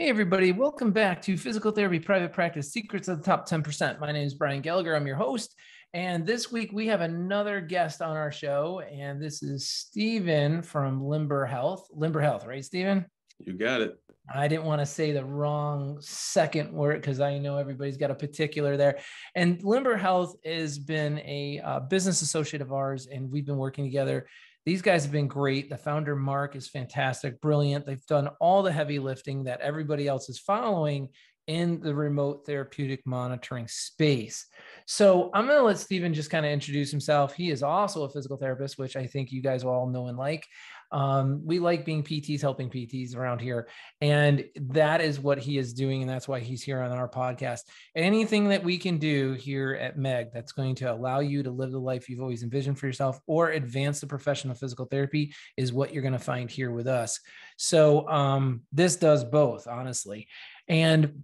Hey, everybody, welcome back to Physical Therapy Private Practice Secrets of the Top 10%. My name is Brian Gallagher. I'm your host. And this week we have another guest on our show, and this is Steven from Limber Health. Limber Health, right, Steven? You got it. I didn't want to say the wrong second word because I know everybody's got a particular there. And Limber Health has been a uh, business associate of ours, and we've been working together these guys have been great. The founder, Mark, is fantastic, brilliant. They've done all the heavy lifting that everybody else is following in the remote therapeutic monitoring space. So I'm going to let Steven just kind of introduce himself. He is also a physical therapist, which I think you guys all know and like. Um, we like being PTs, helping PTs around here. And that is what he is doing. And that's why he's here on our podcast. Anything that we can do here at MEG that's going to allow you to live the life you've always envisioned for yourself or advance the profession of physical therapy is what you're going to find here with us. So um, this does both, honestly. And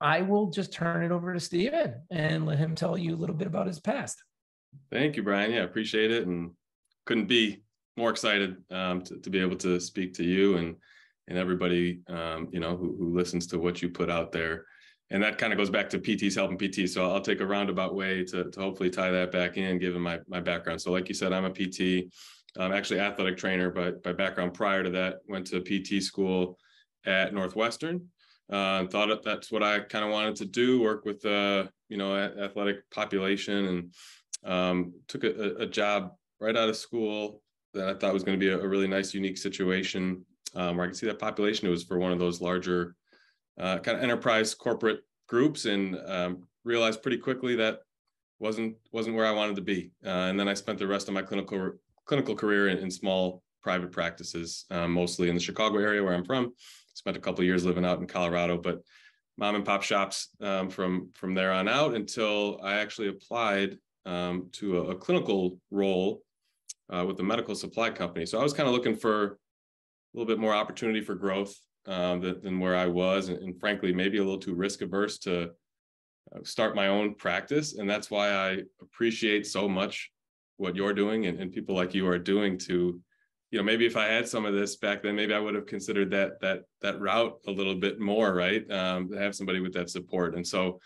I will just turn it over to Steven and let him tell you a little bit about his past. Thank you, Brian. Yeah, appreciate it. And couldn't be more excited um, to, to, be able to speak to you and and everybody um, you know who, who, listens to what you put out there. And that kind of goes back to pts helping pt so i'll take a roundabout way to, to hopefully tie that back in given my, my background. So like you said i'm a pt i'm actually athletic trainer but by background prior to that went to pt school at northwestern. Uh, thought that's what i kind of wanted to do work with uh, you know athletic population and um, took a, a job right out of school that I thought was going to be a, a really nice, unique situation um, where I could see that population. It was for one of those larger uh, kind of enterprise corporate groups, and um, realized pretty quickly that wasn't wasn't where I wanted to be. Uh, and then I spent the rest of my clinical clinical career in, in small private practices, um, mostly in the Chicago area where I'm from. Spent a couple years living out in Colorado, but mom and pop shops um, from from there on out until I actually applied um, to a, a, clinical role uh, with the medical supply company. So I was kind of looking for a little bit more opportunity for growth um, than, than, where I was, and, and, frankly, maybe a little too risk averse to uh, start my own practice. And that's why I appreciate so much what you're doing and, and people like you are doing to you know maybe if i had some of this back then maybe i would have considered that that that route a little bit more right um, to have somebody with that support and so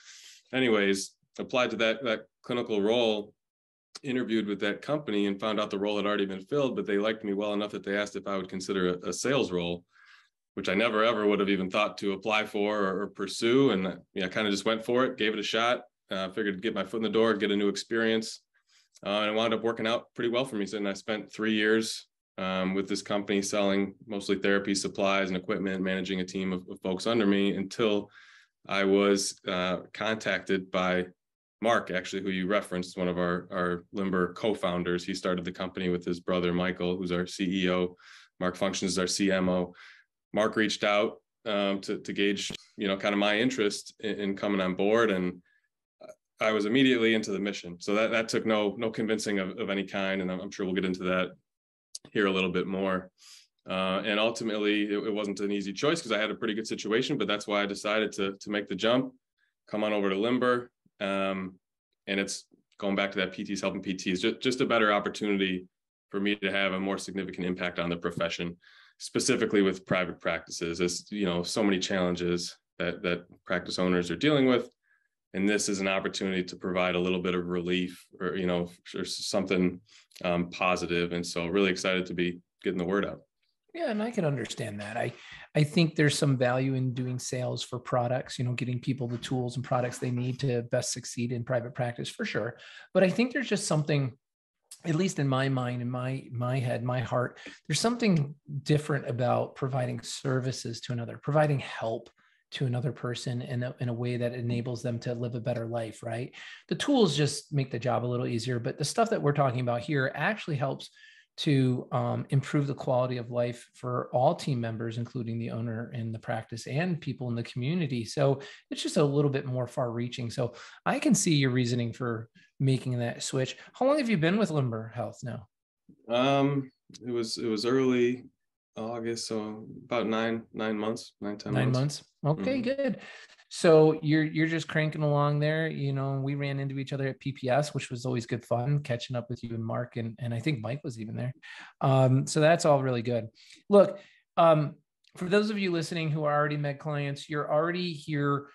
anyways applied to that that clinical role interviewed with that company and found out the role had already been filled, but they liked me well enough that they asked if I would consider a, a sales role, which I never ever would have even thought to apply for or, or pursue. And uh, yeah, I kind of just went for it, gave it a shot. Uh, figured get my foot in the door, get a new experience, uh, and it wound up working out pretty well for me. So, and I spent three years um, with this company selling mostly therapy supplies and equipment, managing a team of, of folks under me until I was uh, contacted by Mark, actually, who you referenced, one of our, our Limber co-founders, he started the company with his brother, Michael, who's our CEO. Mark functions as our CMO. Mark reached out um, to, to gauge, you know, kind of my interest in, in, coming on board. And I was immediately into the mission. So that, that took no, no convincing of, of any kind. And I'm, sure we'll get into that here a little bit more. Uh, and ultimately, it, it, wasn't an easy choice because I had a pretty good situation, but that's why I decided to, to make the jump, come on over to Limber, um, and it's going back to that PTs helping PTs, just, just a better opportunity for me to have a more significant impact on the profession, specifically with private practices. As you know, so many challenges that that practice owners are dealing with, and this is an opportunity to provide a little bit of relief or you know or something um, positive. And so, really excited to be getting the word out. Yeah, and I can understand that. I I think there's some value in doing sales for products, you know, getting people the tools and products they need to best succeed in private practice for sure. But I think there's just something at least in my mind in my my head my heart there's something different about providing services to another providing help to another person in a, in a way that enables them to live a better life right the tools just make the job a little easier but the stuff that we're talking about here actually helps to um, improve the quality of life for all team members, including the owner in the practice and people in the community. So it's just a little bit more far reaching. So I can see your reasoning for making that switch. How long have you been with Limber Health now? Um, it was it was early August, so about nine nine months, nine ten nine months. months. Okay, mm-hmm. good. So you're you're just cranking along there. You know, we ran into each other at PPS, which was always good fun, catching up with you and Mark, and and I think Mike was even there. Um, so that's all really good. Look, um, for those of you listening who are already MEG clients, you're already here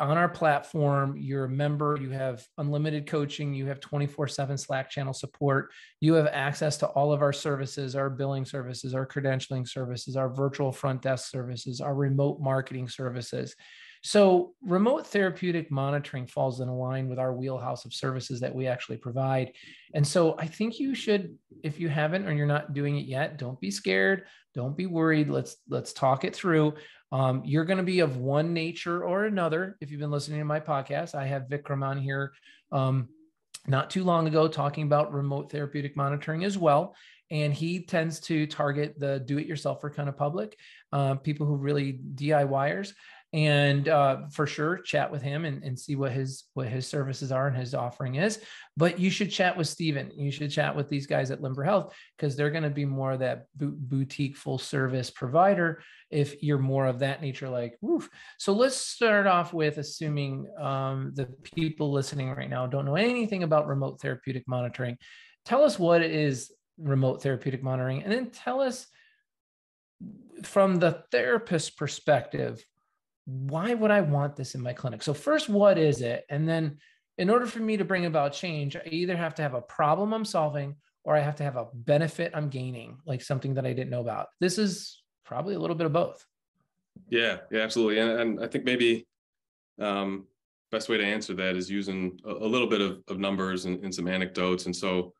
on our platform. You're a member, you have unlimited coaching, you have 24 7 Slack channel support, you have access to all of our services, our billing services, our credentialing services, our virtual front desk services, our remote marketing services. So, remote therapeutic monitoring falls in line with our wheelhouse of services that we actually provide. And so, I think you should, if you haven't or you're not doing it yet, don't be scared, don't be worried. Let's let's talk it through. Um, you're going to be of one nature or another. If you've been listening to my podcast, I have Vikram on here um, not too long ago talking about remote therapeutic monitoring as well and he tends to target the do-it-yourselfer kind of public, uh, people who really DIYers and uh, for sure chat with him and, and see what his what his services are and his offering is but you should chat with Steven. You should chat with these guys at Limber Health because they're going to be more of that boutique full service provider if you're more of that nature like woof. so let's start off with assuming um, the people listening right now don't know anything about remote therapeutic monitoring tell us what is remote therapeutic monitoring and then tell us from the therapist perspective why would I want this in my clinic? So, first, what is it? And then, in order for me to bring about change, I either have to have a problem I'm solving or I have to have a benefit I'm gaining, like something that I didn't know about. This is probably a little bit of both. Yeah, yeah, absolutely. And, and I think maybe um, best way to answer that is using a, a little bit of, of numbers and, and, some anecdotes. And so,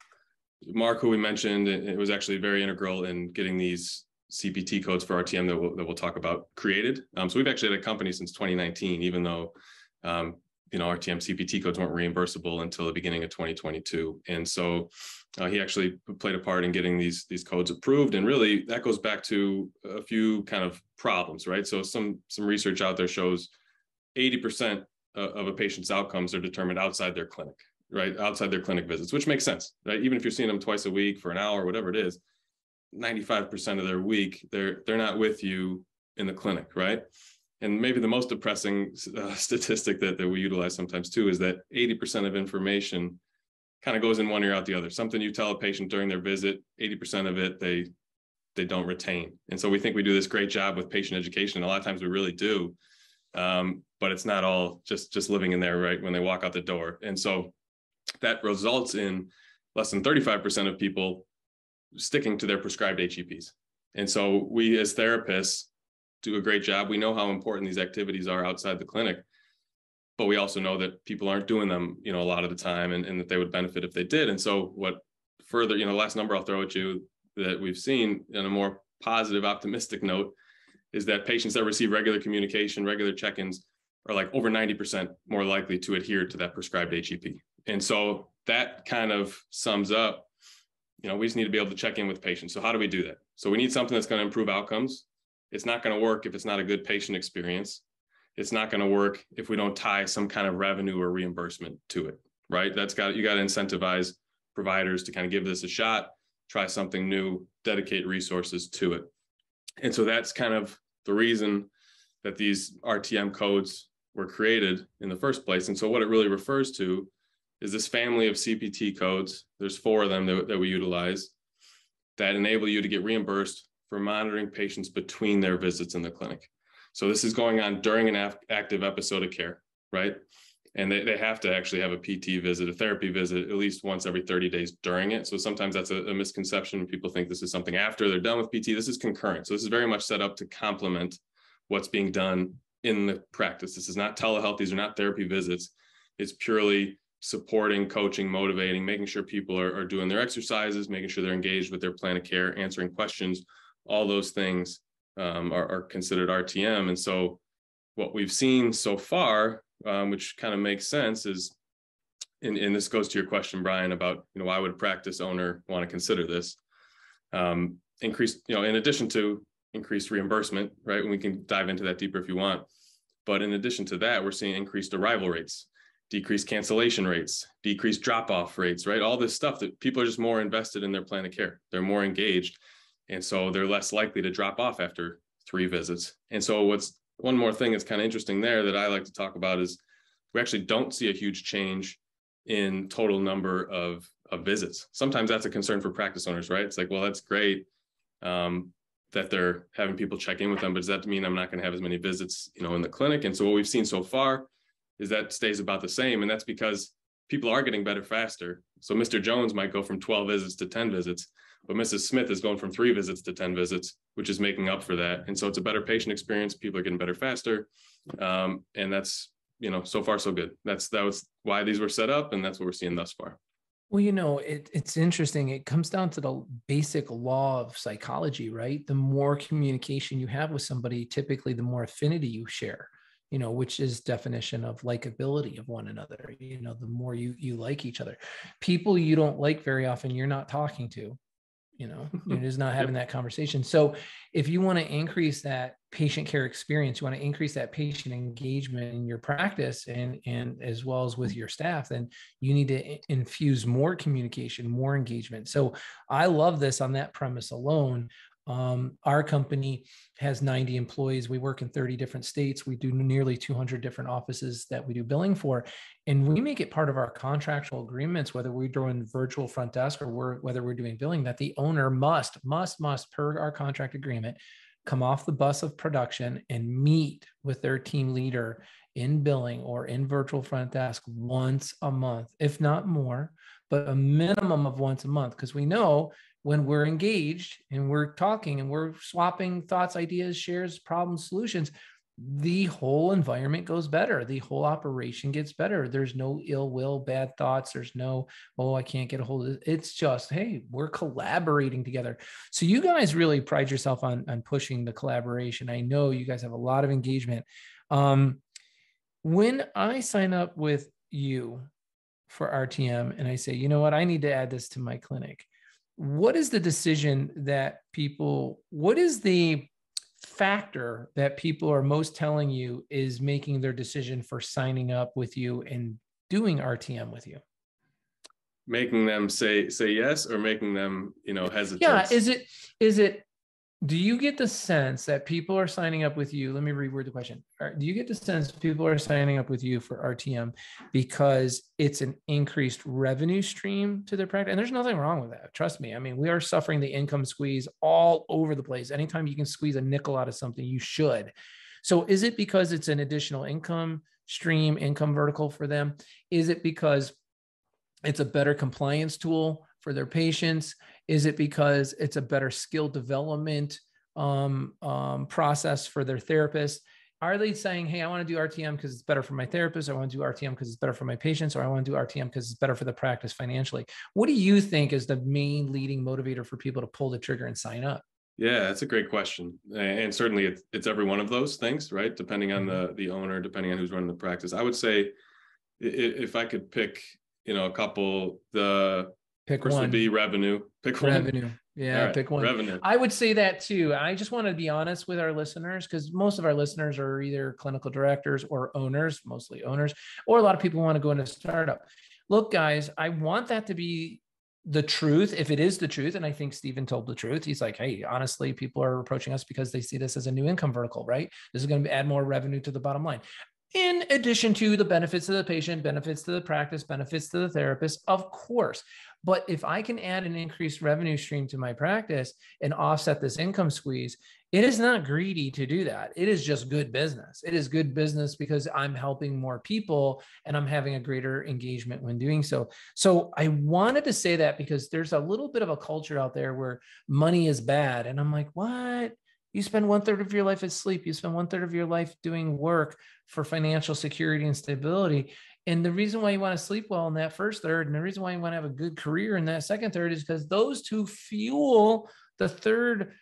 Mark, who we mentioned, it was actually very integral in getting these CPT codes for RTM that we'll, that we'll talk about created. Um, so we've actually had a company since 2019, even though um, you know RTM CPT codes weren't reimbursable until the beginning of 2022. And so uh, he actually played a part in getting these these codes approved. And really, that goes back to a few kind of problems, right? So some some research out there shows 80% of a patient's outcomes are determined outside their clinic, right? Outside their clinic visits, which makes sense, right? Even if you're seeing them twice a week for an hour, whatever it is 95% of their week they're they're not with you in the clinic right? And maybe the most depressing uh, statistic that, that we utilize sometimes too is that 80% of information kind of goes in one ear out the other. Something you tell a patient during their visit 80% of it they they don't retain. And so we think we do this great job with patient education a lot of times we really do um, but it's not all just just living in there right when they walk out the door. And so that results in less than 35% of people sticking to their prescribed HEPs. And so we as therapists do a great job. We know how important these activities are outside the clinic, but we also know that people aren't doing them, you know, a lot of the time and, and that they would benefit if they did. And so what further, you know, last number I'll throw at you that we've seen in a more positive, optimistic note is that patients that receive regular communication, regular check-ins are like over 90% more likely to adhere to that prescribed HEP. And so that kind of sums up you know, we just need to be able to check in with patients. So how do we do that? So we need something that's going to improve outcomes. It's not going to work if it's not a good patient experience. It's not going to work if we don't tie some kind of revenue or reimbursement to it, right? That's got you got to incentivize providers to kind of give this a shot, try something new, dedicate resources to it. And so that's kind of the reason that these RTM codes were created in the first place. And so what it really refers to is this family of CPT codes. There's four of them that, that we utilize that enable you to get reimbursed for monitoring patients between their visits in the clinic. So this is going on during an active episode of care, right? And they, they have to actually have a PT visit, a therapy visit, at least once every 30 days during it. So sometimes that's a, a misconception. People think this is something after they're done with PT. This is concurrent. So this is very much set up to complement what's being done in the practice. This is not telehealth. These are not therapy visits. It's purely supporting, coaching, motivating, making sure people are, are doing their exercises, making sure they're engaged with their plan of care, answering questions, all those things um, are, are, considered RTM. And so what we've seen so far, um, which kind of makes sense is, and, and, this goes to your question, Brian, about, you know, why would a practice owner want to consider this? Um, increase, you know, in addition to increased reimbursement, right? And we can dive into that deeper if you want. But in addition to that, we're seeing increased arrival rates decreased cancellation rates, decreased drop off rates, right? All this stuff that people are just more invested in their plan of care. They're more engaged. And so they're less likely to drop off after three visits. And so, what's one more thing that's kind of interesting there that I like to talk about is we actually don't see a huge change in total number of, of visits. Sometimes that's a concern for practice owners, right? It's like, well, that's great. Um, that they're having people check in with them, but does that mean I'm not going to have as many visits, you know, in the clinic? And so what we've seen so far is that stays about the same. And that's because people are getting better faster. So Mr. Jones might go from 12 visits to 10 visits, but Mrs. Smith is going from three visits to 10 visits, which is making up for that. And so it's a better patient experience. People are getting better faster. Um, and that's, you know, so far so good. That's, that was why these were set up. And that's what we're seeing thus far. Well, you know, it, it's interesting. It comes down to the basic law of psychology, right? The more communication you have with somebody, typically the more affinity you share, you know, which is definition of likability of one another. You know, the more you you like each other. People you don't like very often, you're not talking to, you know you're just not having that conversation so if you want to increase that patient care experience you want to increase that patient engagement in your practice and and as well as with your staff then you need to infuse more communication more engagement so i love this on that premise alone um, our company has 90 employees. We work in 30 different states. We do nearly 200 different offices that we do billing for. And we make it part of our contractual agreements, whether we're doing virtual front desk or we're, whether we're doing billing, that the owner must, must, must, per our contract agreement, come off the bus of production and meet with their team leader in billing or in virtual front desk once a month, if not more, but a minimum of once a month. Because we know when we're engaged and we're talking and we're swapping thoughts, ideas, shares, problems, solutions, the whole environment goes better. The whole operation gets better. There's no ill will, bad thoughts. There's no, oh, I can't get a hold of it. It's just, hey, we're collaborating together. So you guys really pride yourself on, on pushing the collaboration. I know you guys have a lot of engagement. Um, when I sign up with you for RTM and I say, you know what, I need to add this to my clinic what is the decision that people what is the factor that people are most telling you is making their decision for signing up with you and doing rtm with you? Making them say say yes or making them you know hesitate yeah is it is it do you get the sense that people are signing up with you? Let me reword the question. Do you get the sense people are signing up with you for RTM because it's an increased revenue stream to their practice? And there's nothing wrong with that. Trust me. I mean, we are suffering the income squeeze all over the place. Anytime you can squeeze a nickel out of something, you should. So is it because it's an additional income stream, income vertical for them? Is it because it's a better compliance tool for their patients? Is it because it's a better skill development um, um, process for their therapist? Are they saying, hey, I want to do RTM because it's better for my therapist, or I want to do RTM because it's better for my patients, or I want to do RTM because it's better for the practice financially? What do you think is the main leading motivator for people to pull the trigger and sign up? Yeah, that's a great question, and certainly it's, it's every one of those things, right? Depending on the the owner, depending on who's running the practice. I would say, if I could pick, you know, a couple, the Pick First one. would be revenue. Pick one. Revenue. Yeah, right. pick one. Revenue. I would say that too. I just want to be honest with our listeners because most of our listeners are either clinical directors or owners, mostly owners, or a lot of people want to go into startup. Look, guys, I want that to be the truth if it is the truth and i think steven told the truth he's like hey honestly people are approaching us because they see this as a new income vertical right this is going to add more revenue to the bottom line in addition to the benefits to the patient, benefits to the practice, benefits to the therapist, of course. But if I can add an increased revenue stream to my practice and offset this income squeeze, it is not greedy to do that. It is just good business. It is good business because I'm helping more people and I'm having a greater engagement when doing so. So I wanted to say that because there's a little bit of a culture out there where money is bad. And I'm like, what? You spend one third of your life asleep. You spend one third of your life doing work for financial security and stability. And the reason why you want to sleep well in that first third, and the reason why you want to have a good career in that second third is because those two fuel the third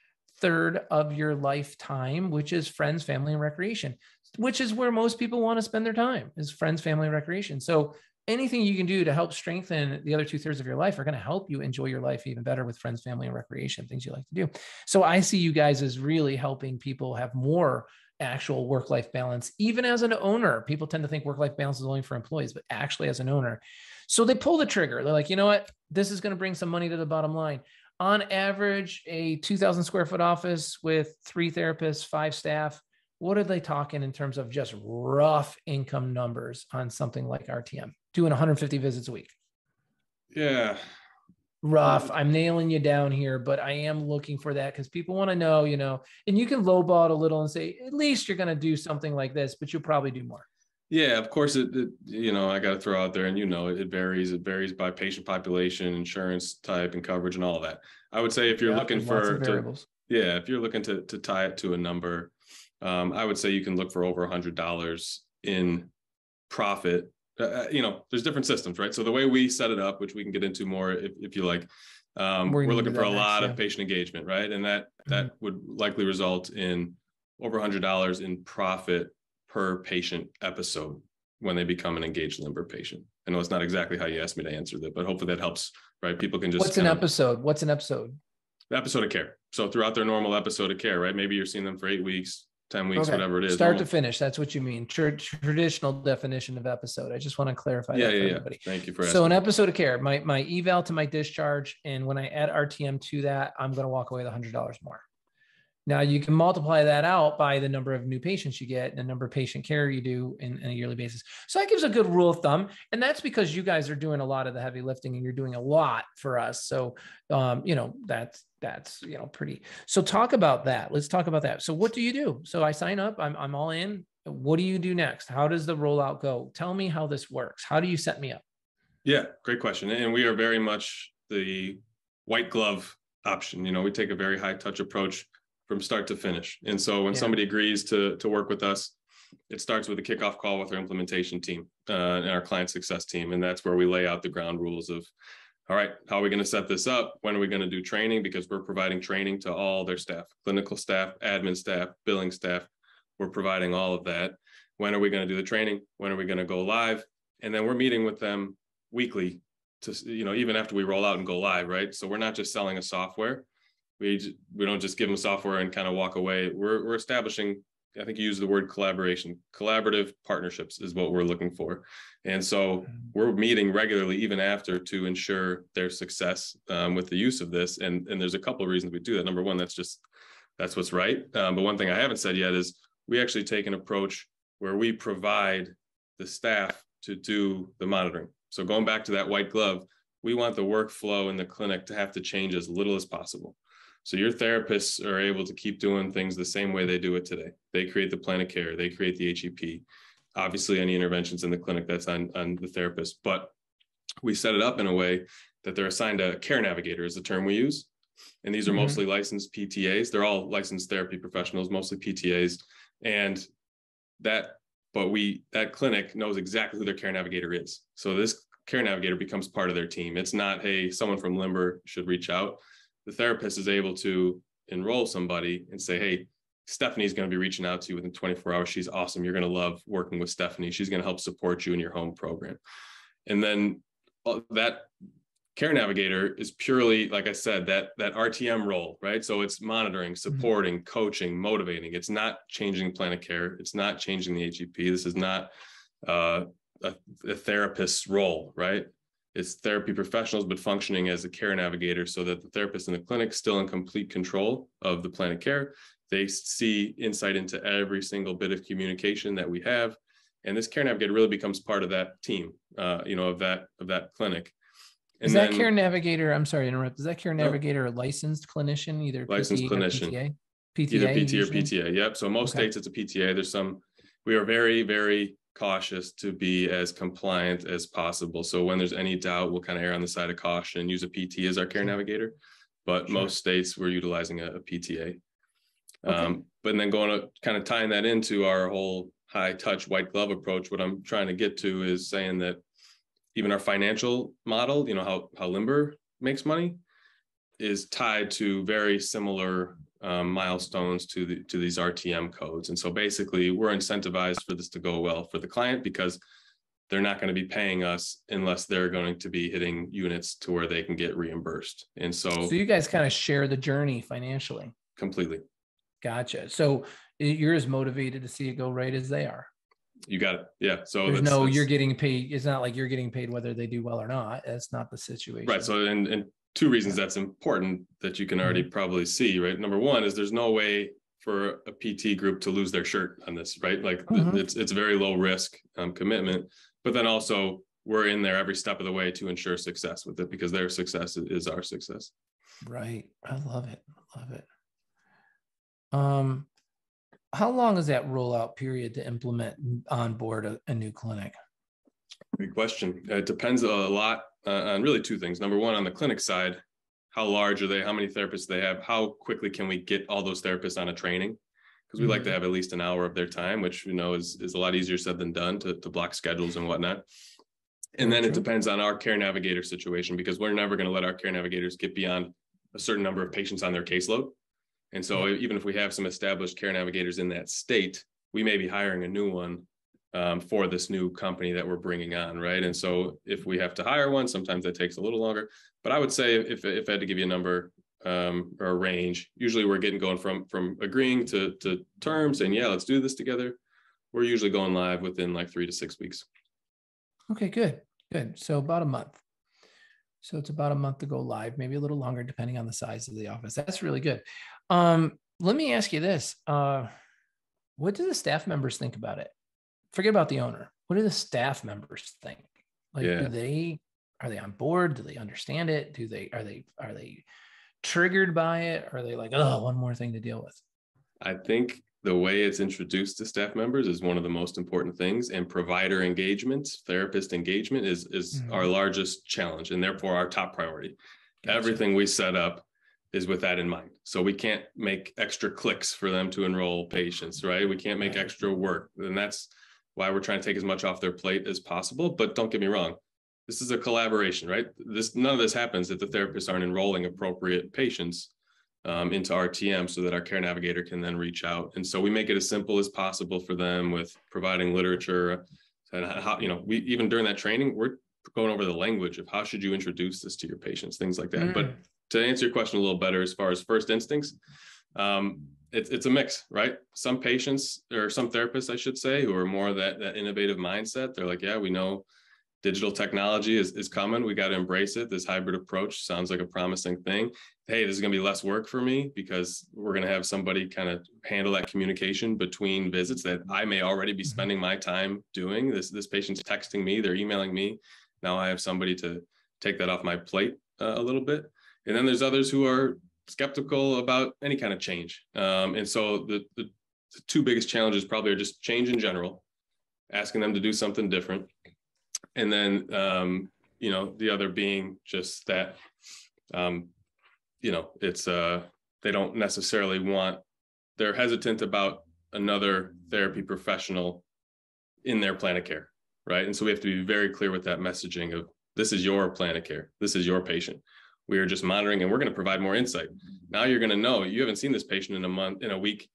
third of your lifetime, which is friends, family, and recreation, which is where most people want to spend their time is friends, family, and recreation. So anything you can do to help strengthen the other two thirds of your life are going to help you enjoy your life even better with friends, family, and recreation, things you like to do. So I see you guys as really helping people have more actual work life balance, even as an owner. People tend to think work life balance is only for employees, but actually as an owner. So they pull the trigger. They're like, you know what? This is going to bring some money to the bottom line. On average, a 2,000 square foot office with three therapists, five staff, what are they talking in terms of just rough income numbers on something like RTM? doing 150 visits a week? Yeah. rough. I'm nailing you down here, but I am looking for that because people want to know, you know, and you can lowball it a little and say, at least you're going to do something like this, but you'll probably do more. Yeah, of course. It, it you know I got to throw out there, and you know it varies. It varies by patient population, insurance type, and coverage, and all of that. I would say if you're yeah, looking for to, yeah, if you're looking to to tie it to a number, um, I would say you can look for over a hundred dollars in profit. Uh, uh, you know, there's different systems, right? So the way we set it up, which we can get into more if, if you like, um, we're, we're looking for a next, lot yeah. of patient engagement, right? And that that mm-hmm. would likely result in over a hundred dollars in profit per patient episode when they become an engaged limber patient. I know it's not exactly how you asked me to answer that, but hopefully that helps, right? People can just. What's an episode? What's an episode? Episode of care. So throughout their normal episode of care, right? Maybe you're seeing them for eight weeks, 10 weeks, okay. whatever it is. Start to finish. That's what you mean. Tr- traditional definition of episode. I just want to clarify yeah, that yeah, yeah. Everybody. Thank you for asking. So an episode of care, my, my eval to my discharge. And when I add RTM to that, I'm going to walk away with hundred dollars more. Now you can multiply that out by the number of new patients you get and the number of patient care you do in, in, a yearly basis. So that gives a good rule of thumb. And that's because you guys are doing a lot of the heavy lifting and you're doing a lot for us. So, um, you know, that's, that's, you know, pretty, so talk about that. Let's talk about that. So what do you do? So I sign up, I'm, I'm all in. What do you do next? How does the rollout go? Tell me how this works. How do you set me up? Yeah, great question. And we are very much the white glove option. You know, we take a very high touch approach from start to finish. And so when yeah. somebody agrees to to work with us, it starts with a kickoff call with our implementation team uh, and our client success team, and that's where we lay out the ground rules of. All right, how are we going to set this up? When are we going to do training? Because we're providing training to all their staff, clinical staff, admin staff, billing staff. We're providing all of that. When are we going to do the training? When are we going to go live? And then we're meeting with them weekly to, you know, even after we roll out and go live, right? So we're not just selling a software we we don't just give them software and kind of walk away. We're we're establishing. I think you use the word collaboration. Collaborative partnerships is what we're looking for, and so mm-hmm. we're meeting regularly even after to ensure their success um, with the use of this. And and there's a couple of reasons we do that. Number one, that's just that's what's right. Um, but one thing I haven't said yet is we actually take an approach where we provide the staff to do the monitoring. So going back to that white glove, we want the workflow in the clinic to have to change as little as possible. So your therapists are able to keep doing things the same way they do it today. They create the plan of care, they create the HEP. Obviously, any interventions in the clinic that's on, on the therapist, but we set it up in a way that they're assigned a care navigator is the term we use. And these are mm-hmm. mostly licensed PTAs. They're all licensed therapy professionals, mostly PTAs. And that, but we, that clinic knows exactly who their care navigator is. So this care navigator becomes part of their team. It's not, hey, someone from Limber should reach out the therapist is able to enroll somebody and say, hey, Stephanie's going to be reaching out to you within 24 hours. She's awesome. You're going to love working with Stephanie. She's going to help support you in your home program. And then uh, that care navigator is purely, like I said, that that RTM role, right? So it's monitoring, mm-hmm. supporting, mm-hmm. coaching, motivating. It's not changing plan of care. It's not changing the HEP. This is not uh, a, a therapist's role, right? It's therapy professionals, but functioning as a care navigator so that the therapist in the clinic still in complete control of the plan of care. They see insight into every single bit of communication that we have. And this care navigator really becomes part of that team, uh, you know, of that of that clinic. And is that then, care navigator? I'm sorry to interrupt. Is that care navigator no, a licensed clinician, either licensed clinician, PTA? PTA, either PT usually? or PTA? Yep. So most okay. states it's a PTA. There's some. We are very, very cautious to be as compliant as possible. So when there's any doubt, we'll kind of err on the side of caution and use a PT as our care navigator. But sure. most states we're utilizing a, a PTA. Okay. Um, but then going to kind of tying that into our whole high touch white glove approach, what I'm trying to get to is saying that even our financial model, you know, how how Limber makes money is tied to very similar um, milestones to the to these RTM codes. And so basically, we're incentivized for this to go well for the client because they're not going to be paying us unless they're going to be hitting units to where they can get reimbursed. And so, so you guys kind of share the journey financially. Completely. Gotcha. So you're as motivated to see it go right as they are. You got it. Yeah. So there's that's, no, that's, you're getting paid. It's not like you're getting paid whether they do well or not. That's not the situation. Right. So, and, and two reasons that's important that you can already mm-hmm. probably see, right? Number one is there's no way for a PT group to lose their shirt on this, right? Like mm-hmm. it's it's very low risk um, commitment. But then also we're in there every step of the way to ensure success with it because their success is our success. Right. I love it. Love it. Um, how long is that rollout period to implement on board a, a new clinic? Good question. It depends a lot uh, on really two things. Number one, on the clinic side, how large are they? How many therapists they have? How quickly can we get all those therapists on a training? Because we mm-hmm. like to mm-hmm. have at least an hour of their time, which you know is is a lot easier said than done to, to block schedules and whatnot. And then it depends on our care navigator situation because we're never going to let our care navigators get beyond a certain number of patients on their caseload. And so even if we have some established care navigators in that state, we may be hiring a new one um, for this new company that we're bringing on, right? And so if we have to hire one, sometimes that takes a little longer. But I would say if, if I had to give you a number um, or a range, usually we're getting going from from agreeing to to terms and yeah, let's do this together. We're usually going live within like three to six weeks. Okay, good, good. So about a month. So it's about a month to go live, maybe a little longer depending on the size of the office. That's really good. Um, let me ask you this: uh, What do the staff members think about it? Forget about the owner. What do the staff members think? Like, yeah. do they are they on board? Do they understand it? Do they are they are they triggered by it? Are they like, oh, one more thing to deal with? I think the way it's introduced to staff members is one of the most important things and provider engagement therapist engagement is is mm-hmm. our largest challenge and therefore our top priority gotcha. everything we set up is with that in mind so we can't make extra clicks for them to enroll patients right we can't make right. extra work and that's why we're trying to take as much off their plate as possible but don't get me wrong this is a collaboration right this none of this happens if the therapists aren't enrolling appropriate patients um, into RTM so that our care navigator can then reach out. And so we make it as simple as possible for them with providing literature and how, you know, we even during that training, we're going over the language of how should you introduce this to your patients, things like that. Mm. But to answer your question a little better, as far as first instincts, um, it's it's a mix, right? Some patients or some therapists, I should say, who are more that that innovative mindset, they're like, yeah, we know digital technology is, is coming. We got to embrace it. This hybrid approach sounds like a promising thing. Hey, this is going to be less work for me because we're going to have somebody kind of handle that communication between visits that I may already be mm-hmm. spending my time doing. This this patient's texting me, they're emailing me. Now I have somebody to take that off my plate uh, a little bit. And then there's others who are skeptical about any kind of change. Um, and so the, the the two biggest challenges probably are just change in general, asking them to do something different. And then um, you know the other being just that um, you know it's uh they don't necessarily want they're hesitant about another therapy professional in their plan of care right? And so we have to be very clear with that messaging of this is your plan of care. This is your patient we are just monitoring and we're going to provide more insight now you're going to know you haven't seen this patient in a month in a week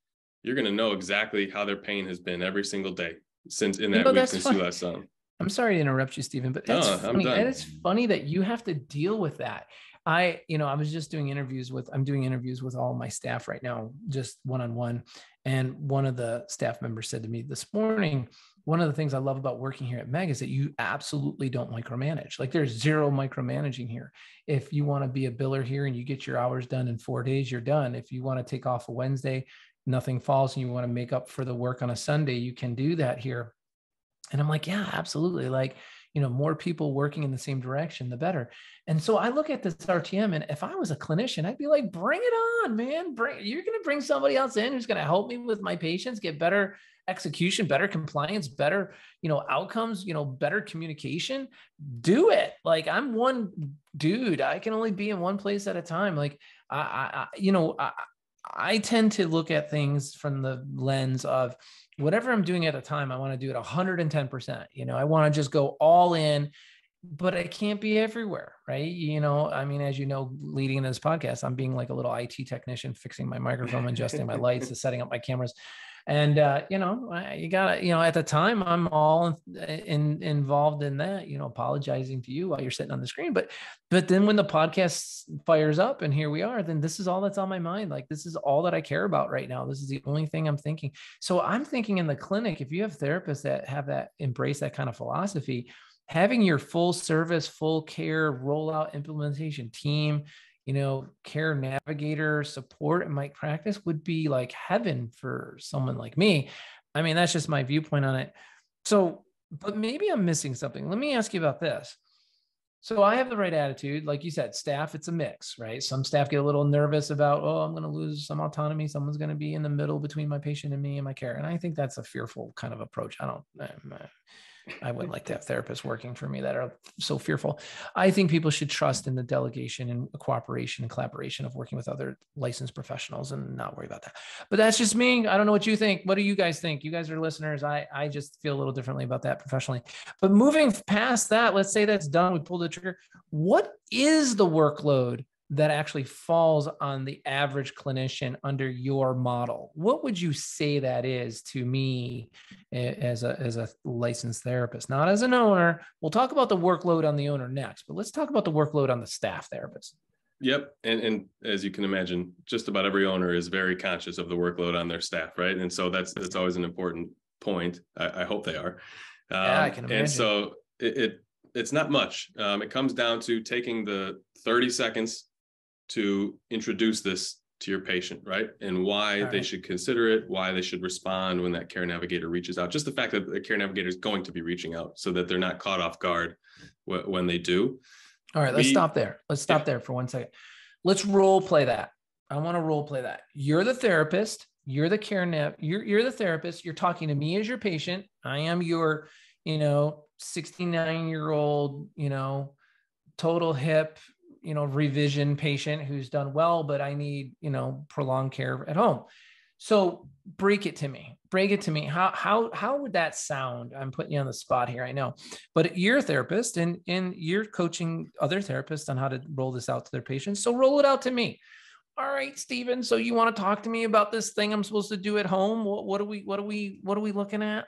you're going to know exactly how their pain has been every single day since in that week since you last saw them I'm sorry to interrupt you, Steven, but it's no, funny. It's funny that you have to deal with that. I, you know, I was just doing interviews with, I'm doing interviews with all my staff right now, just one on one. And one of the staff members said to me this morning, one of the things I love about working here at Meg is that you absolutely don't micromanage. Like there's zero micromanaging here. If you want to be a biller here and you get your hours done in four days, you're done. If you want to take off a Wednesday, nothing falls and you want to make up for the work on a Sunday, you can do that here and I'm like, yeah, absolutely. Like, you know, more people working in the same direction, the better. And so I look at this RTM, and if I was a clinician, I'd be like, bring it on, man. Bring you're gonna bring somebody else in who's gonna help me with my patients, get better execution, better compliance, better, you know, outcomes, you know, better communication. Do it. Like I'm one dude. I can only be in one place at a time. Like I, I you know, I, I tend to look at things from the lens of whatever I'm doing at a time, I want to do it 110%. You know, I want to just go all in, but I can't be everywhere, right? You know, I mean, as you know, leading in this podcast, I'm being like a little IT technician, fixing my microphone, adjusting my lights, setting up my cameras and uh, you know you gotta you know at the time i'm all in, involved in that you know apologizing to you while you're sitting on the screen. But but then when the podcast fires up and here we are then this is all that's on my mind. Like this is all that i care about right now. This is the only thing i'm thinking. So i'm thinking in the clinic if you have therapists that have that embrace that kind of philosophy having your full service full care rollout implementation team you know, care navigator support in my practice would be like heaven for someone like me. I mean, that's just my viewpoint on it. So but maybe I'm missing something. Let me ask you about this. So I have the right attitude. Like you said, staff, it's a mix, right? Some staff get a little nervous about, oh, I'm going to lose some autonomy. Someone's going to be in the middle between my patient and me and my care. And I think that's a fearful kind of approach. I don't, uh, I wouldn't like to have therapists working for me that are so fearful. I think people should trust in the delegation and cooperation and collaboration of working with other licensed professionals and not worry about that. But that's just me. I don't know what you think. What do you guys think? You guys are listeners. I I just feel a little differently about that professionally. But moving past that, let's say that's done. We pulled the trigger. What is the workload that actually falls on the average clinician under your model what would you say that is to me as a as a licensed therapist not as an owner we'll talk about the workload on the owner next but let's talk about the workload on the staff therapist Yep. And, and as you can imagine, just about every owner is very conscious of the workload on their staff, right? And so that's that's always an important point. I, I hope they are. Um, yeah, I can imagine. And so it, it it's not much. Um, it comes down to taking the 30 seconds to introduce this to your patient, right? And why right. they should consider it, why they should respond when that care navigator reaches out. Just the fact that the care navigator is going to be reaching out so that they're not caught off guard w- when they do. All right, let's we, stop there. Let's stop yeah. there for one second. Let's role play that. I want to role play that. You're the therapist, you're the care nav, you're you're the therapist, you're talking to me as your patient. I am your, you know, 69 year old, you know, total hip you know revision patient who's done well but i need you know prolonged care at home. So break it to me break it to me. How how how would that sound? I'm putting you on the spot here i know but you're a therapist and and you're coaching other therapists on how to roll this out to their patients. So roll it out to me. All right stephen so you want to talk to me about this thing i'm supposed to do at home? What, what are we what are we what are we looking at?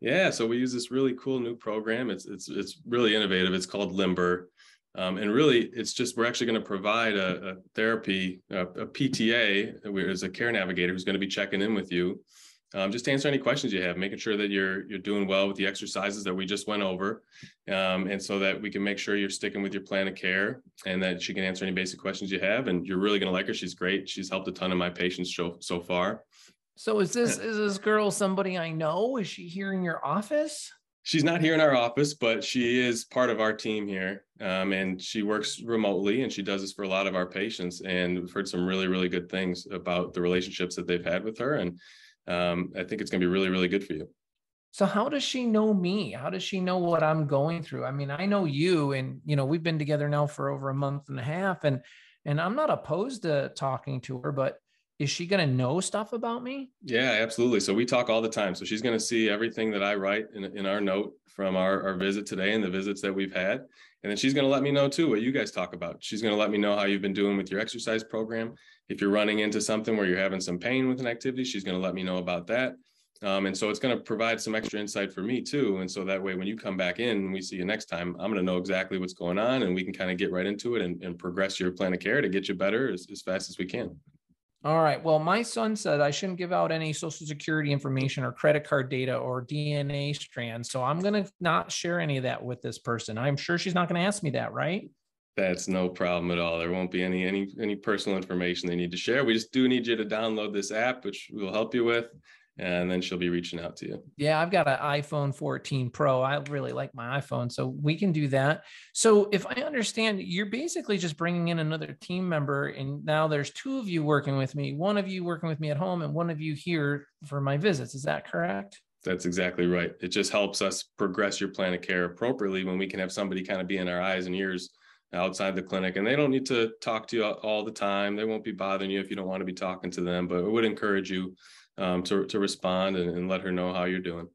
Yeah so we use this really cool new program. It's it's it's really innovative. It's called limber um, and really, it's just we're actually going to provide a, a therapy, a, a, PTA, as a care navigator who's going to be checking in with you, um, just to answer any questions you have, making sure that you're you're doing well with the exercises that we just went over, um, and so that we can make sure you're sticking with your plan of care, and that she can answer any basic questions you have. And you're really going to like her. She's great. She's helped a ton of my patients so so far. So is this is this girl somebody I know? Is she here in your office? She's not here in our office, but she is part of our team here. Um, and she works remotely and she does this for a lot of our patients. And we've heard some really, really good things about the relationships that they've had with her. And um, I think it's going to be really, really good for you. So how does she know me? How does she know what I'm going through? I mean, I know you and you know, we've been together now for over a month and a half and and I'm not opposed to talking to her, but is she going to know stuff about me? Yeah, absolutely. So we talk all the time. So she's going to see everything that I write in, in our note from our, our visit today and the visits that we've had. And then she's going to let me know too what you guys talk about. She's going to let me know how you've been doing with your exercise program. If you're running into something where you're having some pain with an activity, she's going to let me know about that. Um, and so it's going to provide some extra insight for me too. And so that way, when you come back in we see you next time, I'm going to know exactly what's going on and we can kind of get right into it and, and progress your plan of care to get you better as, as fast as we can. All right. Well, my son said I shouldn't give out any social security information or credit card data or DNA strands. So I'm going to not share any of that with this person. I'm sure she's not going to ask me that, right? That's no problem at all. There won't be any any any personal information they need to share. We just do need you to download this app, which we'll help you with and then she'll be reaching out to you. Yeah, I've got an iPhone 14 Pro. I really like my iPhone, so we can do that. So if I understand, you're basically just bringing in another team member, and now there's two of you working with me, one of you working with me at home, and one of you here for my visits. Is that correct? That's exactly right. It just helps us progress your plan of care appropriately when we can have somebody kind of be in our eyes and ears outside the clinic and they don't need to talk to you all the time they won't be bothering you if you don't want to be talking to them but it would encourage you um, to, to respond and, and let her know how you're doing.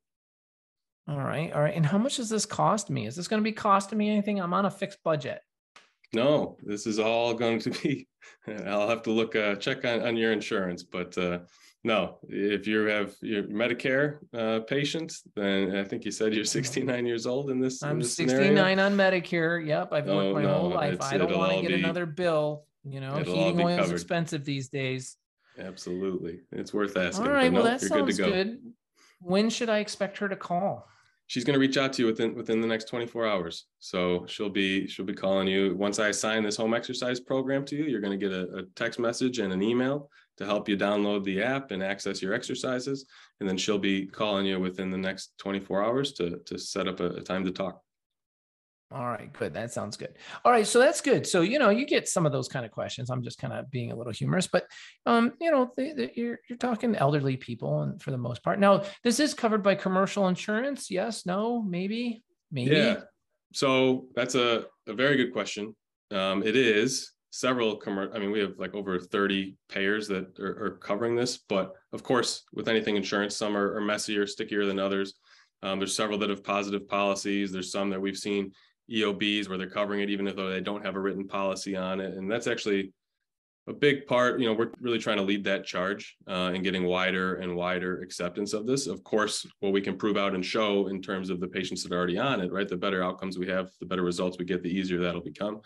All right. All right. And how much does this cost me? Is this going to be costing me anything? I'm on a fixed budget. No, this is all going to be, I'll have to look, uh, check on, on your insurance, but uh, no, if you have your Medicare uh, patient, then I think you said you're 69 years old in this. I'm in this 69 scenario. on Medicare. Yep. I've worked my no, whole life. I don't want to get be, another bill. You know, heating oil is expensive these days. Absolutely. It's worth asking. All right. Well, that sounds good, good. When should I expect her to call? she's going to reach out to you within within the next 24 hours. So she'll be she'll be calling you once I assign this home exercise program to you. You're going to get a, a, text message and an email to help you download the app and access your exercises, and then she'll be calling you within the next 24 hours to to set up a, a time to talk. All right, good. That sounds good. All right, so that's good. So you know, you get some of those kind of questions. I'm just kind of being a little humorous, but um, you know, you're you're talking elderly people, and for the most part, now this is covered by commercial insurance. Yes, no, maybe, maybe. Yeah. So that's a a very good question. Um, it is several commercial. I mean, we have like over 30 payers that are, are, covering this, but of course, with anything insurance, some are, are messier, stickier than others. Um, there's several that have positive policies. There's some that we've seen EOBs where they're covering it, even if though they don't have a written policy on it. And that's actually a big part. You know, we're really trying to lead that charge uh, and getting wider and wider acceptance of this. Of course, what we can prove out and show in terms of the patients that are already on it, right? The better outcomes we have, the better results we get, the easier that'll become.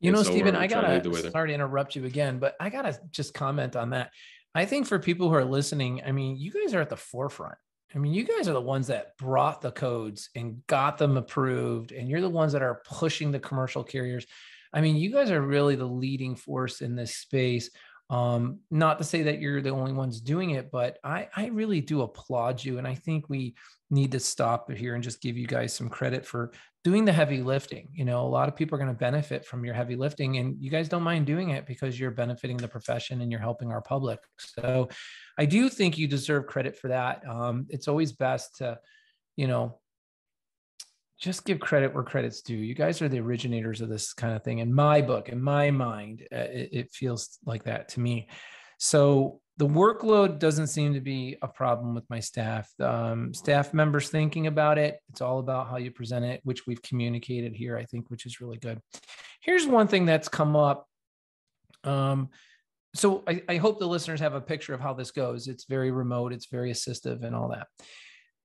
You and know, so Steven, I gotta sorry to interrupt you again, but I gotta just comment on that. I think for people who are listening, I mean, you guys are at the forefront I mean, you guys are the ones that brought the codes and got them approved, and you're the ones that are pushing the commercial carriers. I mean, you guys are really the leading force in this space. Um, not to say that you're the only ones doing it, but I, I really do applaud you. And I think we need to stop here and just give you guys some credit for doing the heavy lifting. You know, a lot of people are going to benefit from your heavy lifting, and you guys don't mind doing it because you're benefiting the profession and you're helping our public. So I do think you deserve credit for that. Um, it's always best to, you know, just give credit where credit's due. You guys are the originators of this kind of thing. In my book, in my mind, uh, it, it feels like that to me. So the workload doesn't seem to be a problem with my staff. Um, staff members thinking about it. It's all about how you present it, which we've communicated here, I think, which is really good. Here's one thing that's come up. Um, so I, I, hope the listeners have a picture of how this goes. It's very remote, it's very assistive, and all that.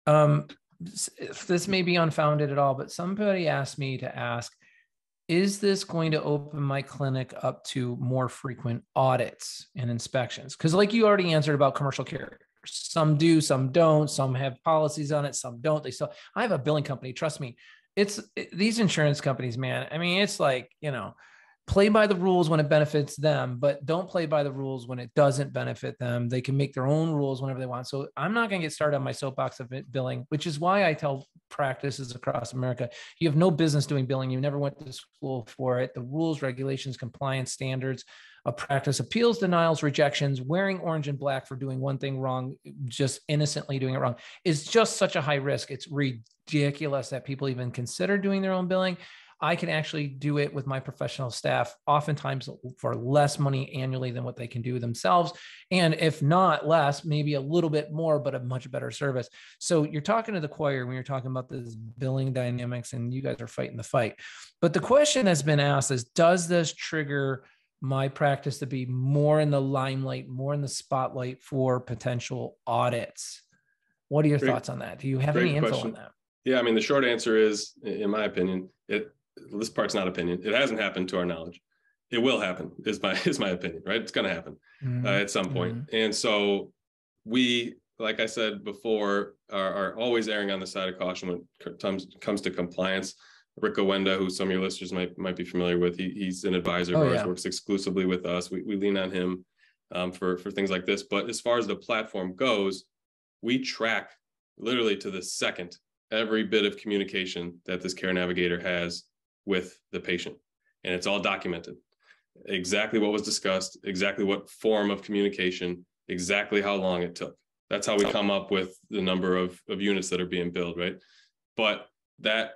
Um, this may be unfounded at all, but somebody asked me to ask is this going to open my clinic up to more frequent audits and inspections? Because, like you already answered about commercial carriers, some do, some don't, some have policies on it, some don't. They still, I have a billing company, trust me. It's it, these insurance companies, man. I mean, it's like, you know, play by the rules when it benefits them, but don't play by the rules when it doesn't benefit them. They can make their own rules whenever they want. So I'm not going to get started on my soapbox of billing, which is why I tell practices across America, you have no business doing billing. You never went to school for it. The rules, regulations, compliance standards of practice, appeals, denials, rejections, wearing orange and black for doing one thing wrong, just innocently doing it wrong is just such a high risk. It's ridiculous that people even consider doing their own billing. I can actually do it with my professional staff, oftentimes for less money annually than what they can do themselves. And if not less, maybe a little bit more, but a much better service. So you're talking to the choir when you're talking about this billing dynamics, and you guys are fighting the fight. But the question has been asked is Does this trigger? my practice to be more in the limelight, more in the spotlight for potential audits. What are your great, thoughts on that? Do you have any info question. on that? Yeah, I mean, the short answer is, in my opinion, it this part's not opinion. It hasn't happened to our knowledge. It will happen. Is my is my opinion. Right? It's going to happen mm-hmm. uh, at some point. Mm-hmm. And so we, like I said before, are, are, always erring on the side of caution when it comes comes to compliance. Rick Owenda, who some of your listeners might might be familiar with, he, he's an advisor oh, of yeah. works exclusively with us. We, we lean on him um, for for things like this. But as far as the platform goes, we track literally to the second every bit of communication that this care navigator has with the patient. And it's all documented exactly what was discussed, exactly what form of communication, exactly how long it took. That's how we come up with the number of, of units that are being billed, right? But that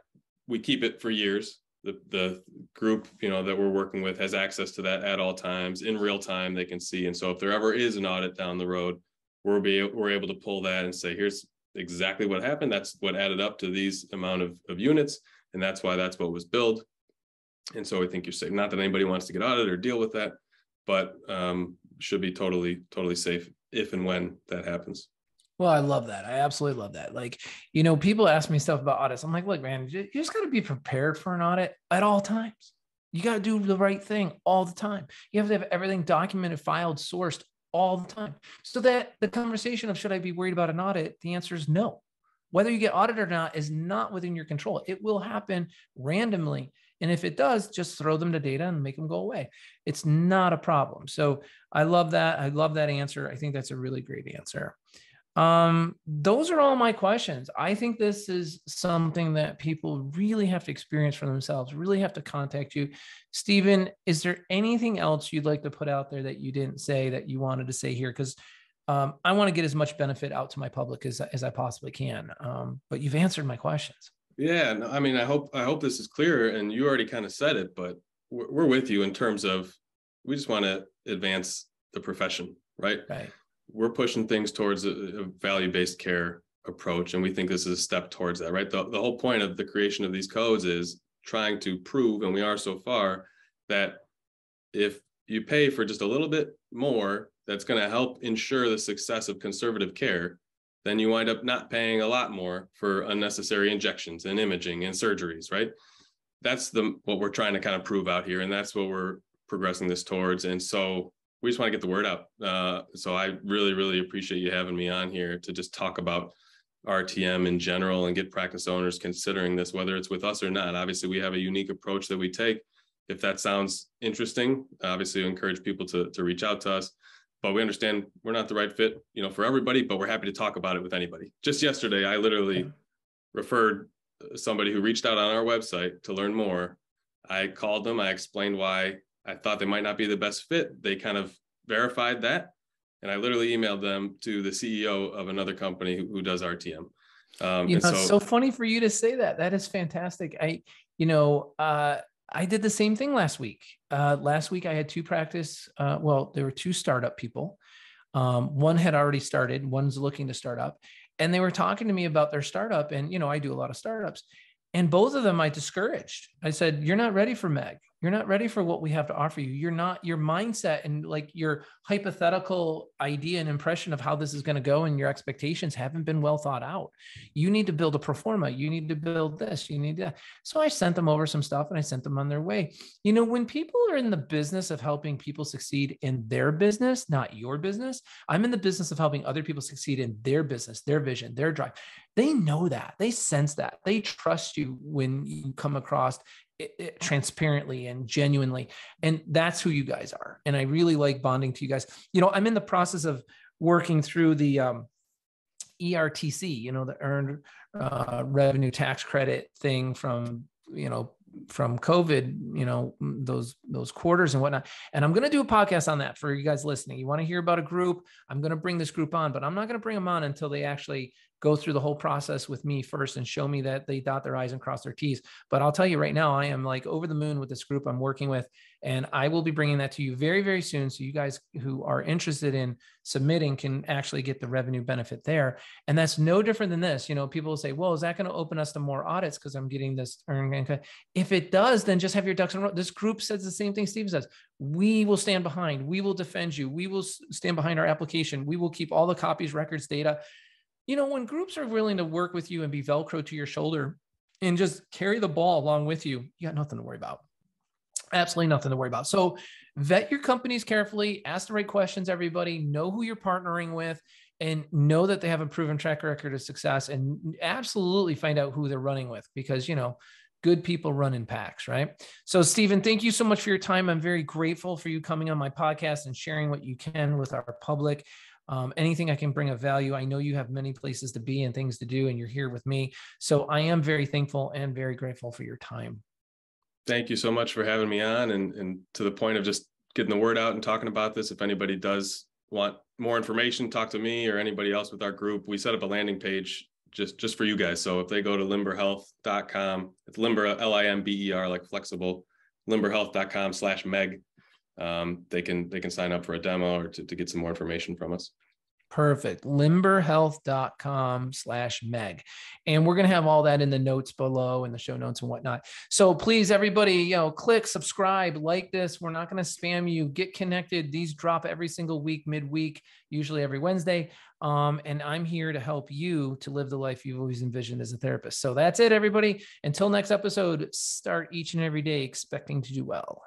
we keep it for years. The, the group you know that we're working with has access to that at all times in real time they can see and so if there ever is an audit down the road we're be we're able to pull that and say here's exactly what happened that's what added up to these amount of, of units and that's why that's what was billed. And so I think you're safe. Not that anybody wants to get audited or deal with that, but um, should be totally, totally safe if and when that happens. Well, I love that. I absolutely love that. Like, you know, people ask me stuff about audits. I'm like, look, man, you just got to be prepared for an audit at all times. You got to do the right thing all the time. You have to have everything documented, filed, sourced all the time. So that the conversation of should I be worried about an audit, the answer is no. Whether you get audited or not is not within your control. It will happen randomly. And if it does, just throw them to data and make them go away. It's not a problem. So I love that. I love that answer. I think that's a really great answer. Um, those are all my questions. I think this is something that people really have to experience for themselves, really have to contact you. Steven, is there anything else you'd like to put out there that you didn't say that you wanted to say here? Because um, I want to get as much benefit out to my public as, as I possibly can. Um, but you've answered my questions. Yeah, no, I mean, I hope I hope this is clear, and you already kind of said it, but we're, we're with you in terms of we just want to advance the profession, right? Right we're pushing things towards a, a value-based care approach and we think this is a step towards that right the, the whole point of the creation of these codes is trying to prove and we are so far that if you pay for just a little bit more that's going to help ensure the success of conservative care then you wind up not paying a lot more for unnecessary injections and imaging and surgeries right that's the what we're trying to kind of prove out here and that's what we're progressing this towards and so we just want to get the word out. Uh, so I really, really appreciate you having me on here to just talk about RTM in general and get practice owners considering this, whether it's with us or not. Obviously, we have a unique approach that we take. If that sounds interesting, obviously, encourage people to, to reach out to us. But we understand we're not the right fit, you know, for everybody. But we're happy to talk about it with anybody. Just yesterday, I literally referred somebody who reached out on our website to learn more. I called them. I explained why I thought they might not be the best fit. They kind of verified that. And I literally emailed them to the CEO of another company who, who does RTM. Um, you know, so, so funny for you to say that. That is fantastic. I, you know, uh, I did the same thing last week. Uh, last week I had two practice. Uh, well, there were two startup people. Um, one had already started. One's looking to start up, and they were talking to me about their startup. And you know, I do a lot of startups, and both of them I discouraged. I said, "You're not ready for MEG you're not ready for what we have to offer you. You're not your mindset and like your hypothetical idea and impression of how this is going to go and your expectations haven't been well thought out. You need to build a pro forma. You need to build this. You need that so i sent them over some stuff and i sent them on their way. You know when people are in the business of helping people succeed in their business not your business i'm in the business of helping other people succeed in their business their vision their drive. They know that. They sense that. They trust you when you come across it, it, transparently and genuinely. And that's who you guys are. And i really like bonding to you guys. You know i'm in the process of working through the um, ertc you know the earned uh, revenue tax credit thing from you know from covid you know those those quarters and whatnot and i'm going to do a podcast on that for you guys listening you want to hear about a group i'm going to bring this group on but i'm not going to bring them on until they actually go through the whole process with me first and show me that they dot their I's and cross their T's. But I'll tell you right now, I am like over the moon with this group I'm working with. And I will be bringing that to you very, very soon. So you guys who are interested in submitting can actually get the revenue benefit there. And that's no different than this. You know, people will say, well, is that going to open us to more audits because I'm getting this? If it does, then just have your ducks in a row. This group says the same thing Steve says. We will stand behind. We will defend you. We will stand behind our application. We will keep all the copies, records, data you know, when groups are willing to work with you and be Velcro to your shoulder and just carry the ball along with you, you got nothing to worry about. Absolutely nothing to worry about. So vet your companies carefully, ask the right questions, everybody, know who you're partnering with, and know that they have a proven track record of success and absolutely find out who they're running with because, you know, good people run in packs, right? So, Steven, thank you so much for your time. I'm very grateful for you coming on my podcast and sharing what you can with our public um, anything I can bring of value. I know you have many places to be and things to do, and you're here with me. So I am very thankful and very grateful for your time. Thank you so much for having me on. And, and to the point of just getting the word out and talking about this, if anybody does want more information, talk to me or anybody else with our group. We set up a landing page just just for you guys. So if they go to limberhealth.com, it's limber L-I-M-B-E-R like flexible, limberhealth.com slash meg um, they can they can sign up for a demo or to, to get some more information from us. Perfect. Limberhealth.com slash Meg. And we're going to have all that in the notes below and the show notes and whatnot. So please, everybody, you know, click, subscribe, like this. We're not going to spam you. Get connected. These drop every single week, midweek, usually every Wednesday. Um, and I'm here to help you to live the life you've always envisioned as a therapist. So that's it, everybody. Until next episode, start each and every day expecting to do well.